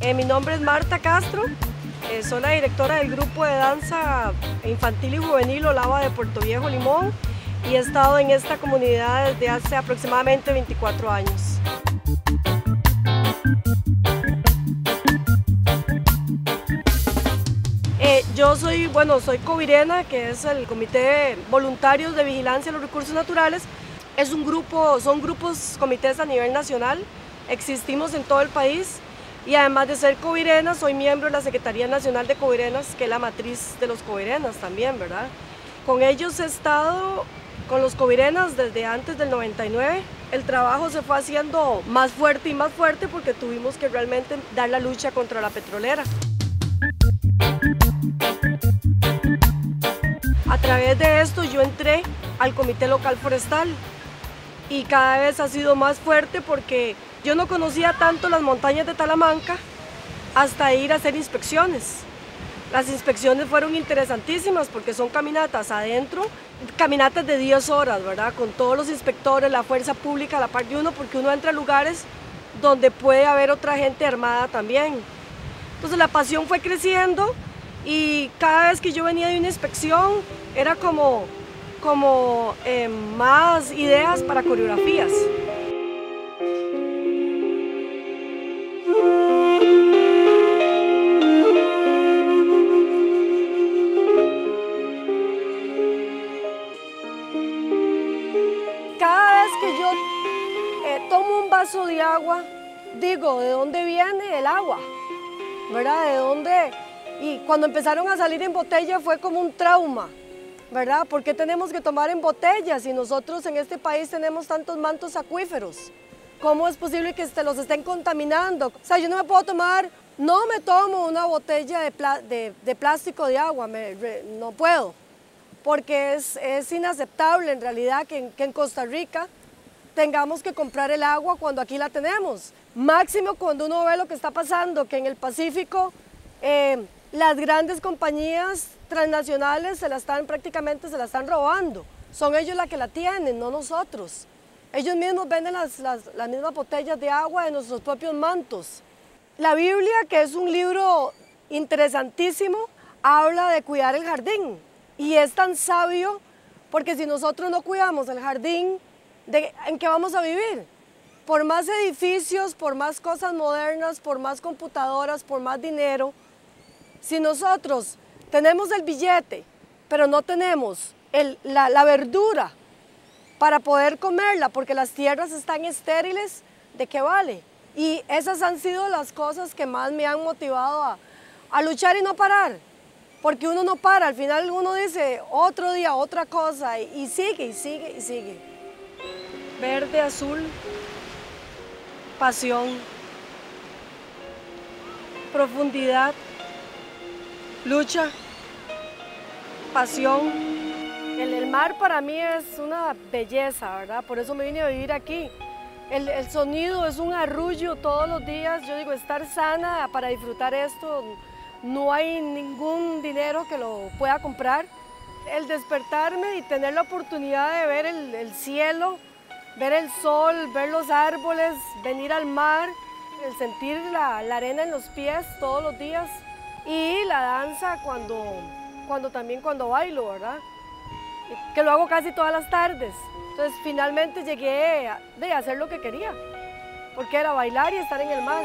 Eh, mi nombre es Marta Castro, eh, soy la directora del grupo de danza infantil y juvenil Olava de Puerto Viejo Limón y he estado en esta comunidad desde hace aproximadamente 24 años. Eh, yo soy, bueno, soy Covirena, que es el Comité Voluntarios de Vigilancia de los Recursos Naturales. Es un grupo, son grupos, comités a nivel nacional, existimos en todo el país y además de ser covirena, soy miembro de la Secretaría Nacional de Covirenas, que es la matriz de los covirenas también, ¿verdad? Con ellos he estado con los covirenas desde antes del 99. El trabajo se fue haciendo más fuerte y más fuerte porque tuvimos que realmente dar la lucha contra la petrolera. A través de esto yo entré al Comité Local Forestal y cada vez ha sido más fuerte porque yo no conocía tanto las montañas de Talamanca hasta ir a hacer inspecciones. Las inspecciones fueron interesantísimas porque son caminatas adentro, caminatas de 10 horas, ¿verdad? Con todos los inspectores, la fuerza pública, la parte de uno, porque uno entra a lugares donde puede haber otra gente armada también. Entonces la pasión fue creciendo y cada vez que yo venía de una inspección era como, como eh, más ideas para coreografías. De agua, digo, ¿de dónde viene el agua? ¿Verdad? ¿De dónde? Y cuando empezaron a salir en botella fue como un trauma, ¿verdad? ¿Por qué tenemos que tomar en botellas si nosotros en este país tenemos tantos mantos acuíferos? ¿Cómo es posible que se los estén contaminando? O sea, yo no me puedo tomar, no me tomo una botella de, plástico de agua, no puedo, porque es, inaceptable en realidad que en Costa Rica tengamos que comprar el agua cuando aquí la tenemos. Máximo cuando uno ve lo que está pasando, que en el Pacífico eh, las grandes compañías transnacionales se la están prácticamente se la están robando. Son ellos las que la tienen, no nosotros. Ellos mismos venden las, las, las mismas botellas de agua de nuestros propios mantos. La Biblia, que es un libro interesantísimo, habla de cuidar el jardín. Y es tan sabio porque si nosotros no cuidamos el jardín, ¿de, ¿en qué vamos a vivir? Por más edificios, por más cosas modernas, por más computadoras, por más dinero, si nosotros tenemos el billete, pero no tenemos la, verdura para poder comerla, porque las tierras están estériles, ¿de qué vale? Y esas han sido las cosas que más me han motivado a, a, luchar y no parar, porque uno no para, al final uno dice otro día, otra cosa, y, y sigue, y sigue, y sigue. Verde, azul, pasión, profundidad, lucha, pasión. El, mar para mí es una belleza, ¿verdad? Por eso me vine a vivir aquí. El, sonido es un arrullo todos los días. Yo digo, estar sana para disfrutar esto, no hay ningún dinero que lo pueda comprar. El despertarme y tener la oportunidad de ver el, el cielo, ver el sol, ver los árboles, venir al mar, el sentir la, la arena en los pies todos los días y la danza cuando, cuando también cuando bailo, ¿verdad? Que lo hago casi todas las tardes. Entonces finalmente llegué a, de hacer lo que quería, porque era bailar y estar en el mar.